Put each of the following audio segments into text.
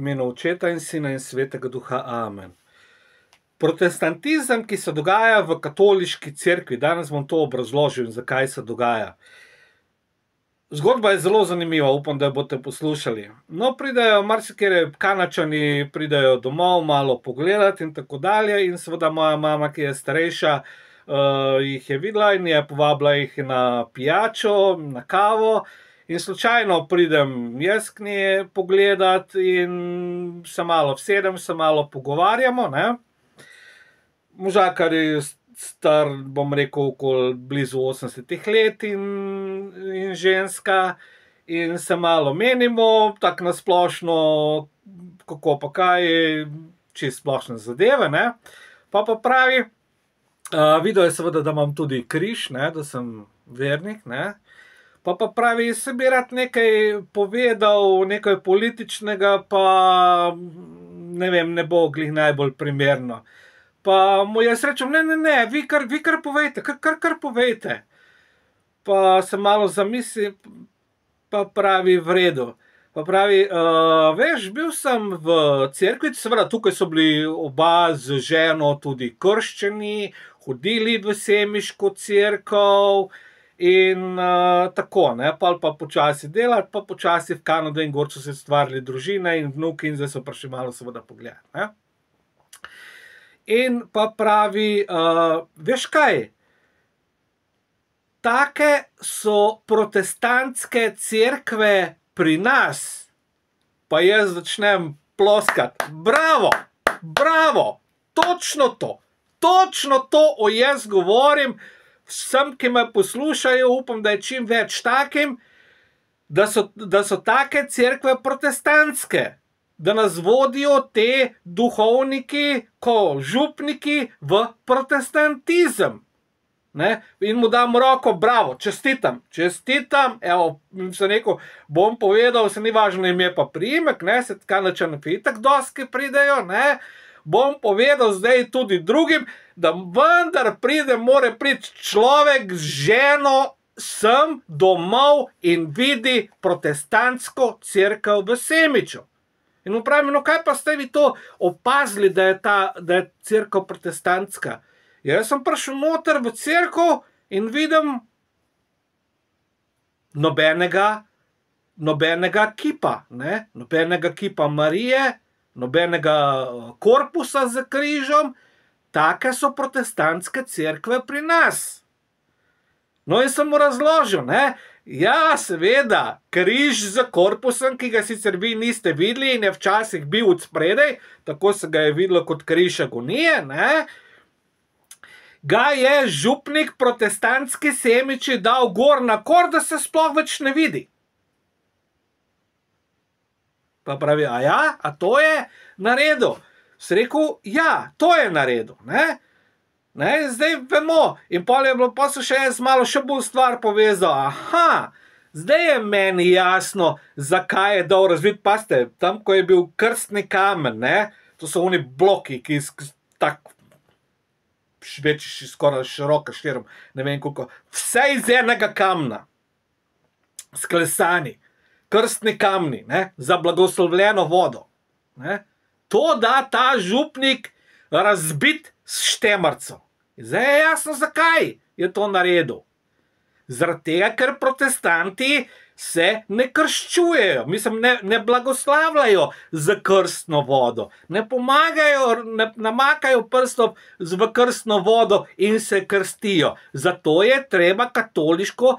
imenu očeta in sina in svetega duha. Amen. Protestantizem, ki se dogaja v katoliški cerkvi, danes bom to obrazložil, zakaj se dogaja. Zgodba je zelo zanimiva, upam, da jo boste poslušali. No, pridejo marsikere kanačani, pridejo domov, malo pogledati in tako dalje. In seveda moja mama, ki je starejša, uh, jih je videla in je povabila jih na pijačo, na kavo. In slučajno pridem jaz k njej pogledat in se malo vsedem, se malo pogovarjamo. Ne? Možakar je star, bom rekel, okoli blizu 80 let in, in ženska. In se malo menimo, tako nasplošno, kako pa kaj, če splošne zadeve. Ne? Pa pa pravi, uh, videl je seveda, da imam tudi križ, ne? da sem vernik. Ne? Pa pa pravi, se bi rad nekaj povedal, nekaj političnega, pa ne vem, ne bo glih najbolj primerno. Pa mu jaz rečem, ne, ne, ne, vi kar, vi kar povejte, kar, kar, kar povejte. Pa se malo zamisli, pa pravi, v redu. Pa pravi, uh, veš, bil sem v cerkvi, seveda tukaj so bili oba z ženo tudi krščeni, hodili v semiško cerkev. In uh, tako, ne, pa pa počasi delati, pa počasi v Kanado in Gorčo se stvarili družine in vnuki, in zdaj so prišli malo, seveda, pogled. Ne. In pa pravi, uh, veš kaj? Take so protestantske cerkve pri nas, pa jaz začnem ploskati. Bravo, bravo, točno to, točno to, o jaz govorim vsem, ki me poslušajo, upam, da je čim več takim, da so, da so take crkve protestantske, da nas vodijo te duhovniki, ko župniki v protestantizem. Ne? In mu dam roko, bravo, čestitam, čestitam. Evo, se neko, bom povedal, se ni važno ime, pa primek, ne se tako načrno, fitak, doske pridejo. Ne? Bom povedal zdaj tudi drugim, da vendar pride, more priti človek z ženo sem domov in vidi protestantsko crkvo v Semiču. In upravim, no kaj pa ste vi to opazili, da je ta da je crkva protestantska? Ja, jaz sem prišel noter v crkvo in vidim nobenega, nobenega kipa, ne? nobenega kipa Marije, nobenega korpusa z križom, take so protestantske cerkve pri nas. No, in sem mu razložil, ne. Ja, seveda, križ z korpusom, ki ga sicer vi niste videli in je včasih bil od spredaj, tako se ga je videlo kot križ agonije, ne. Ga je župnik protestantski semiči dal gor na kor, da se sploh več ne vidi. Pa pravi, a ja, a to je naredil. Se rekel, ja, to je naredil. Ne? Ne, zdaj vemo, in pa je bilo pa so še en malo še bolj stvar povezal. Aha, zdaj je meni jasno, zakaj je dal razvid. Paste, tam, ko je bil krstni kamen, ne, to so oni bloki, ki tako večji, skoraj široko, širom, ne vem koliko. Vse iz enega kamna, sklesani, krstni kamni, ne, za blagoslovljeno vodo. Ne to da ta župnik razbit s štemarco. Zdaj je jasno, zakaj je to naredil. Zaradi tega, ker protestanti se ne krščujejo, mislim, ne, ne blagoslavljajo z krstno vodo, ne pomagajo, ne namakajo prstov v krstno vodo in se krstijo. Zato je treba katoliško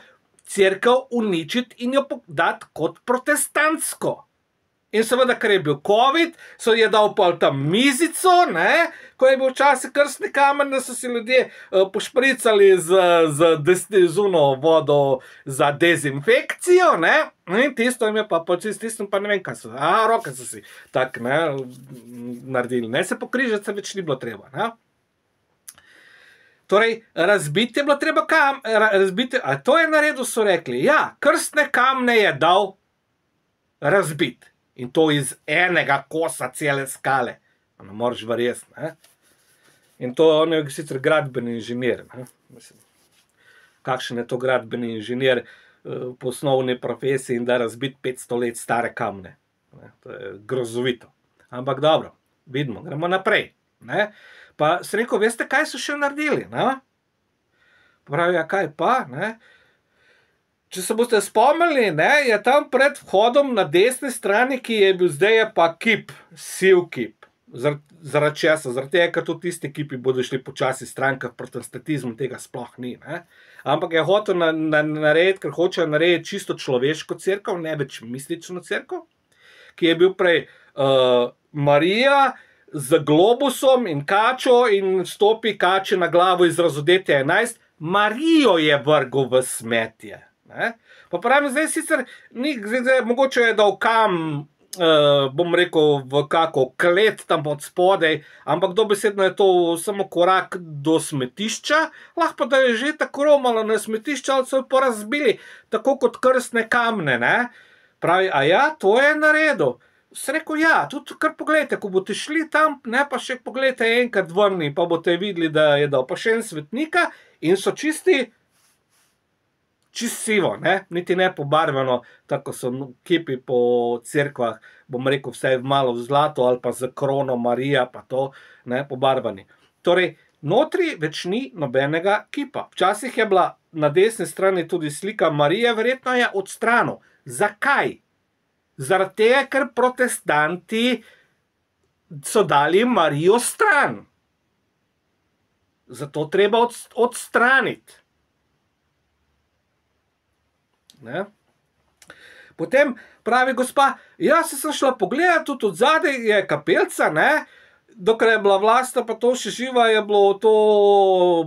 crkvo uničiti in jo dati kot protestantsko. In seveda, ker je bil COVID, so je dal pol tam mizico, ne? ko je bil včasih krstni kamen, da so si ljudje uh, pošpricali z, z destizuno vodo za dezinfekcijo, ne? in tisto jim je pa počist, tisto pa ne vem, kaj so. A, roke so si tako naredili, ne se pokrižati, se več ni bilo treba. Ne? Torej, razbiti je bilo treba kam, razbiti, a to je naredil, so rekli. Ja, krstne kamne je dal razbiti in to iz enega kosa cele skale. Ne moreš verjeti. In to on je sicer gradbeni inženir. Kakšen je to gradbeni inženir eh, po osnovni profesiji in da razbiti 500 let stare kamne. Ne? To je grozovito. Ampak dobro, vidimo, gremo naprej. Ne? Pa sem rekel, veste, kaj so še naredili? Ne? Pravi, ja, kaj pa? Ne? Če se boste spomnili, ne, je tam pred vhodom na desni strani, ki je bil zdaj, pa kip, siv kip. Zaradi česa, zaradi tega, ker tudi tisti ekipi bodo šli počasi stran, ker protestantizmu tega sploh ni. Ne? Ampak je hotel na, na, narediti, ker hoče narediti čisto človeško crkvo, ne več mistično crkvo, ki je bil prej uh, Marija z globusom in kačo in stopi kače na glavo iz razodetja 11, Marijo je vrgel v smetje. Ne? Pa pravim, zdaj sicer ni, zdaj, zdaj, mogoče je dal kam uh, bom rekel, v kako klet tam pod spodaj, ampak dobesedno je to samo korak do smetišča, lahko da je že tako romalo na smetišče, ali so jo porazbili, tako kot krstne kamne. Ne? Pravi, a ja, to je naredil. Sreko, ja, tudi kar pogledajte, ko boste šli tam, ne pa še pogledajte enkrat vrni, pa boste videli, da je dal pa še en svetnika in so čisti čist sivo, ne? niti ne pobarvano, tako so kipi po crkvah, bom rekel, vse malo v zlato ali pa za krono Marija, pa to ne pobarvani. Torej, notri več ni nobenega kipa. Včasih je bila na desni strani tudi slika Marije, verjetno je od strano. Zakaj? Zaradi tega, ker protestanti so dali Marijo stran. Zato treba odstraniti. Ne? Potem pravi gospa, jaz sem šla pogledat, tudi od zadaj je kapelca, ne? Dokler je bila vlast, pa to še živa, je bilo to,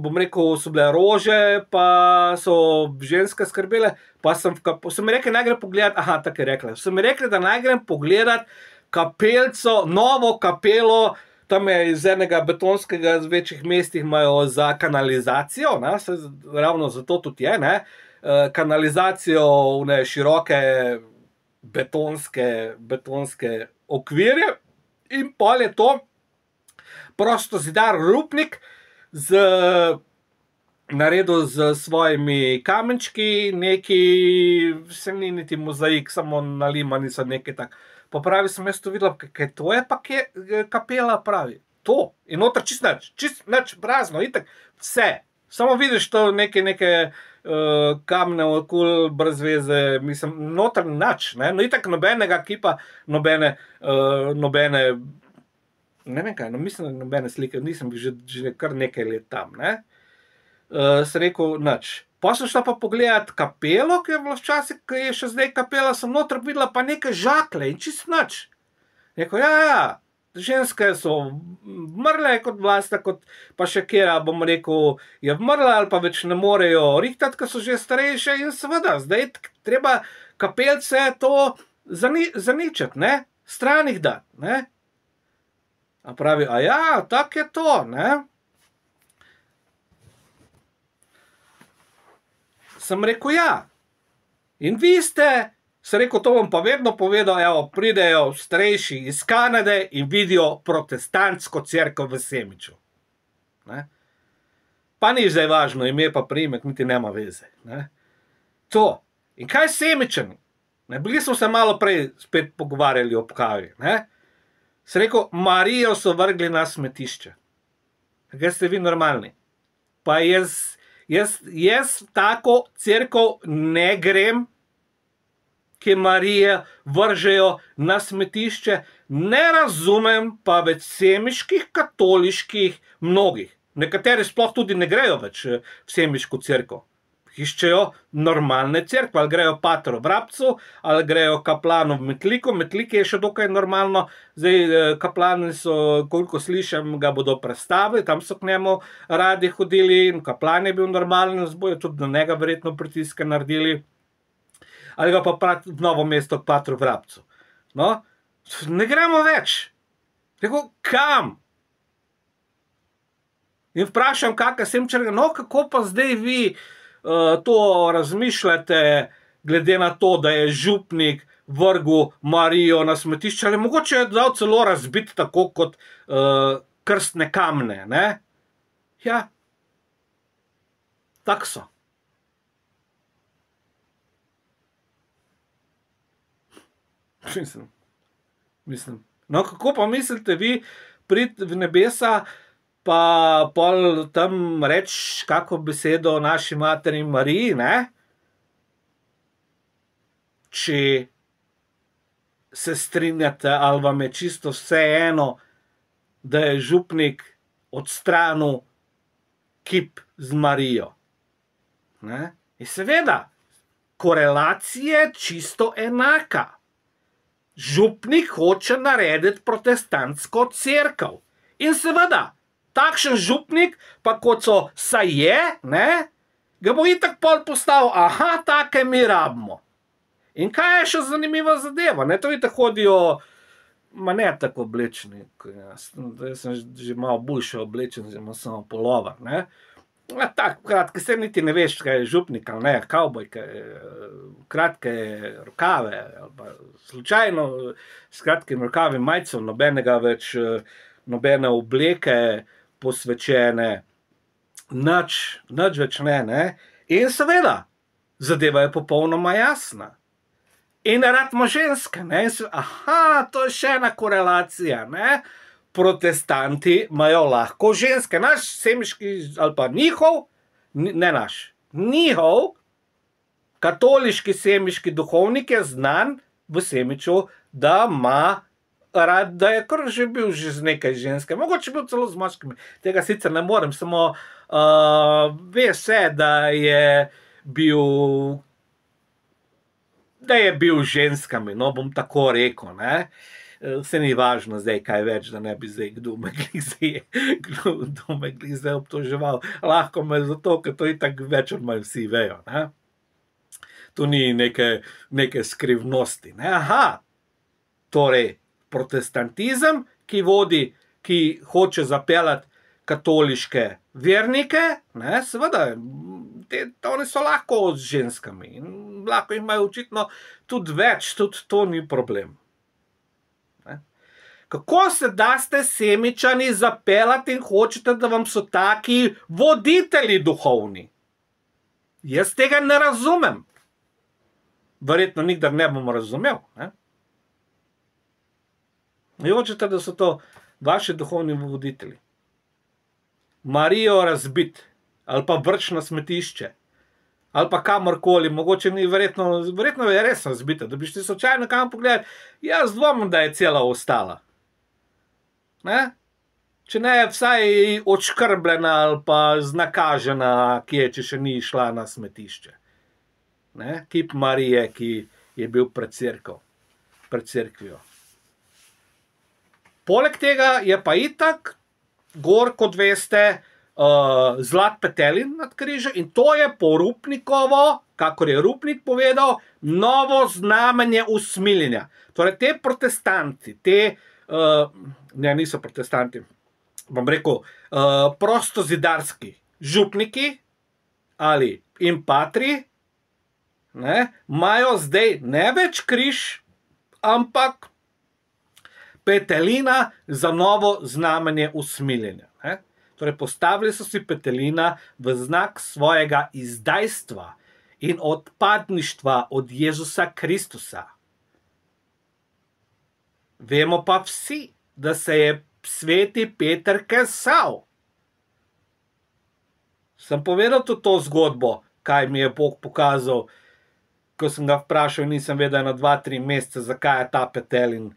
bom rekel, so bile rože, pa so ženske skrbele. Pa sem, sem rekel, naj grem pogledat, aha, tako je rekla. Sem rekel, da naj grem pogledat kapelco, novo kapelo. Tam je iz enega betonskega, z večjih mestih imajo za kanalizacijo, ne, se, ravno zato tudi je. Ne, Eh, kanalizacijo v ne široke betonske, betonske okvirje, in pol je to prosto zidar rupnik z. Naredil z svojimi kamenčki, neki, se ni niti mozaik, samo nalimani so neki tak. Pa pravi, sem jaz to videl, kaj to je, pa je kapela pravi. To in noter čist nič, čist nič, prazno, itek, vse. Samo vidiš to neke, neke, uh, kamne okul, brez veze, mislim, notrni nič. No, in tako nobenega kipa, nobene, uh, nobene, ne vem kaj, no, mislim, nobene slike, nisem bil že, že kar nekaj let tam. Ne? Uh, sem rekel, nič. Pa sem šla pa pogledat kapelo, ki je bilo včasih, ki je še zdaj kapela, sem noter videla pa neke žakle in čist nič. Rekel, ja, ja, ženske so umrle kot vlasta, kot pa še kera, bom rekel, je umrla ali pa več ne morejo rihtati, ker so že starejše in seveda, zdaj treba kapelce to zani, zaničati, ne, stranih da, ne. A pravi, a ja, tako je to, ne. Sem rekel, ja. In vi ste Se rekel, to bom pa vedno povedal, evo, pridejo starejši iz Kanade in vidijo protestantsko crkvo v Semiču. Ne? Pa ni zdaj važno, ime pa primek, niti nema veze. Ne? To. In kaj Semičani? Ne, bili smo se malo prej spet pogovarjali o kavi. Se rekel, Marijo so vrgli na smetišče. Kaj ste vi normalni? Pa jaz, jaz, jaz tako crkvo ne grem, ki Marije vržejo na smetišče, ne razumem pa več semiških katoliških mnogih. Nekateri sploh tudi ne grejo več eh, v semiško crkvo. Iščejo normalne crkve, ali grejo patro v Rabcu, ali grejo kaplano v Metliku. Metlik je še dokaj normalno, zdaj eh, kaplani so, koliko slišim, ga bodo predstavili, tam so k njemu radi hodili in kaplan je bil normalen, zbojo tudi na njega verjetno pritiske naredili ali ga pa v novo mesto, patro v Rabcu. No, ne gremo več. Rekel, kam? In vprašam, kakšne sem črne, no, kako pa zdaj vi to razmišljate, glede na to, da je župnik vrgel Marijo na smetišče, ali mogoče je dal celo razbiti tako kot uh, krstne kamne. Ne? Ja, tako so. Mislim. Mislim. No, kako pa mislite vi, priti v nebesa, pa pol tam reči kako besedo naši materi Mariji, ne? Če se strinjate, ali vam je čisto vseeno, da je župnik odstranil kip z Marijo. In seveda, korelacija je čisto enaka. Župnik hoče narediti protestantsko crkvo. In seveda, takšen župnik, pa kot so saj je, ne, ga bo itak pol postavil, aha, take mi rabimo. In kaj je še zanimiva zadeva? Ne, to vidite, hodijo, ma ne tako oblečeni, jaz. Jaz sem že malo boljše oblečen, zdaj imam samo polovar, ne. Ja, tako, kratke, saj niti ne veš, kaj je župnik ali ne, kavbojke, kratke rokave ali pa slučajno s kratkimi rokavi, majico, nobenega več, nobene obleke posvečene, nič, nič več ne, ne. In seveda, zadeva je popolnoma jasna. In rad ima ženske, ne, in aha, to je še ena korelacija, ne. Protestanti imajo lahko ženske, naš semiški ali pa njihov, ne naš, njihov katoliški semiški duhovnik je znan v Semiču, da ima rad, da je kar že bil že z nekaj ženskami, mogoče je bil celo z moškimi, tega sicer ne morem, samo, ve se, da je bil, da je bil ženskami, no, bom tako rekel, ne. Saj ni važno zdaj kaj več, da ne bi zdaj kdo me zdaj, kdo me zdaj obtoževal, lahko me zato, ker to itak več ali manj vsi vejo, ne. To ni neke, neke skrivnosti, ne, Torej, protestantizem, ki vodi, ki hoče zapeljati katoliške vernike, ne, seveda, te, oni so lahko z ženskami in lahko jih imajo očitno tudi več, tudi to ni problem. Ne. Kako se daste Semičani zapeljati in hočete, da vam so taki voditelji duhovni? Jaz tega ne razumem. Verjetno nikdar ne bom razumel, ne. Vi hočete, da so to vaši duhovni voditelji. Marijo razbiti ali pa vreči na smetišče ali pa kamorkoli, mogoče ni, verjetno, verjetno je res razbita, da bi šli slučajno kam pogledat, jaz dvomim, da je cela ostala. Ne. Če ne vsaj odškrbljena ali pa iznakažena kje, če še ni šla na smetišče. Ne, kip Marije, ki je bil pred cerkev, pred cerkvijo. Poleg tega je pa itak gor, kot veste, zlat petelin nad križem in to je po Rupnikovo, kakor je Rupnik povedal, novo znamenje usmiljenja. Torej ti protestanti, ti, ne, niso protestanti, bom rekel, prostozidarski župniki ali in patri, imajo zdaj ne več križ, ampak petelina za novo znamenje usmiljenja, ne. Torej postavili so si petelina v znak svojega izdajstva in odpadništva od Jezusa Kristusa. Vemo pa vsi, da se je sveti Peter kesal. Sem povedal tudi to zgodbo, kaj mi je Bog pokazal, ko sem ga vprašal, nisem vedel ene dva, tri mesece, zakaj je ta petelin,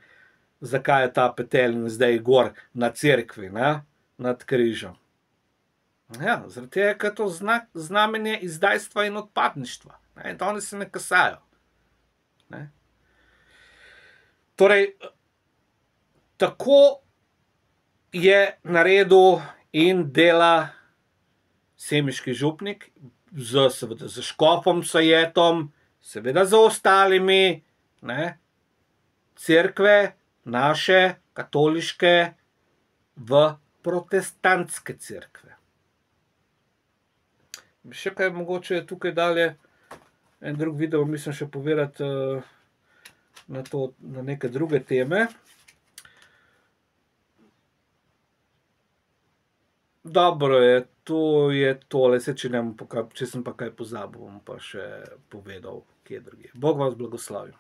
zakaj je ta petelin zdaj gor na cerkvi, ne, nad križem. Ja, zaradi tega, ker to znak, znamenje izdajstva in odpadništva, ne, in oni se ne kesajo. Ne. Torej, tako je naredil in dela semiški župnik s, seveda s škofom Sajetom, seveda z ostalimi, ne, cerkve, naše katoliške v protestantske cerkve. Še kaj mogoče tukaj dalje, en drug video mislim še povedati, na to, na neke druge teme. Dobro je, to je tole, saj če ne če sem pa kaj pozabil, bom pa še povedal kje drugje. Bog vas blagoslovi.